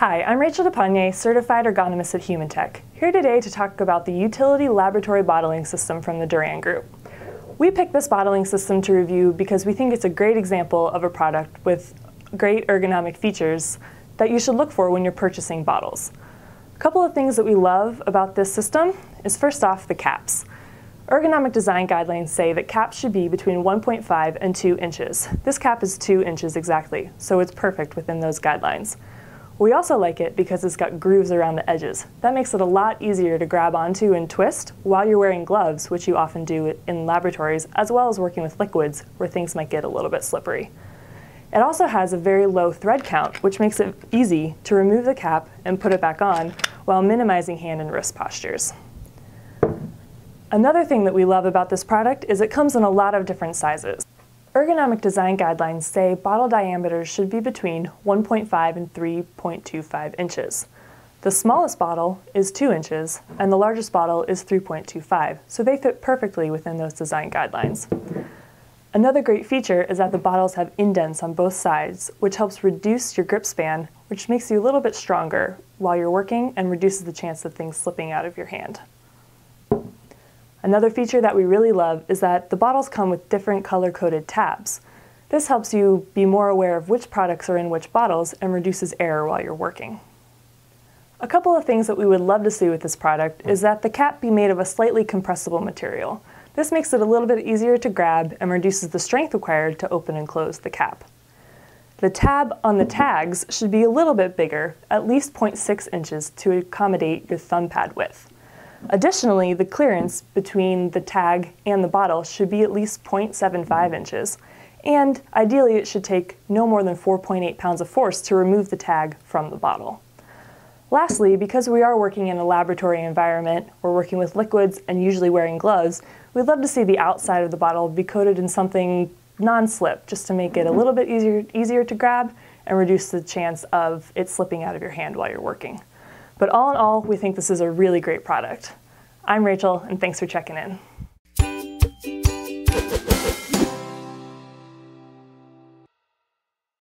Hi, I'm Rachel D'Epagnier, Certified Ergonomist at Humantech, here today to talk about the Youtility Laboratory Bottling System from the Duran Group. We picked this bottling system to review because we think it's a great example of a product with great ergonomic features that you should look for when you're purchasing bottles. A couple of things that we love about this system is first off the caps. Ergonomic design guidelines say that caps should be between 1.5 and 2 inches. This cap is 2 inches exactly, so it's perfect within those guidelines. We also like it because it's got grooves around the edges. That makes it a lot easier to grab onto and twist while you're wearing gloves, which you often do in laboratories, as well as working with liquids where things might get a little bit slippery. It also has a very low thread count, which makes it easy to remove the cap and put it back on while minimizing hand and wrist postures. Another thing that we love about this product is it comes in a lot of different sizes. Ergonomic design guidelines say bottle diameters should be between 1.5 and 3.25 inches. The smallest bottle is 2 inches, and the largest bottle is 3.25, so they fit perfectly within those design guidelines. Another great feature is that the bottles have indents on both sides, which helps reduce your grip span, which makes you a little bit stronger while you're working and reduces the chance of things slipping out of your hand. Another feature that we really love is that the bottles come with different color-coded tabs. This helps you be more aware of which products are in which bottles and reduces error while you're working. A couple of things that we would love to see with this product is that the cap be made of a slightly compressible material. This makes it a little bit easier to grab and reduces the strength required to open and close the cap. The tab on the tags should be a little bit bigger, at least 0.6 inches to accommodate your thumb pad width. Additionally, the clearance between the tag and the bottle should be at least 0.75 inches, and ideally it should take no more than 4.8 pounds of force to remove the tag from the bottle. Lastly, because we are working in a laboratory environment, we're working with liquids and usually wearing gloves, we'd love to see the outside of the bottle be coated in something non-slip, just to make it a little bit easier, easier to grab and reduce the chance of it slipping out of your hand while you're working. But all in all, we think this is a really great product. I'm Rachel, and thanks for checking in.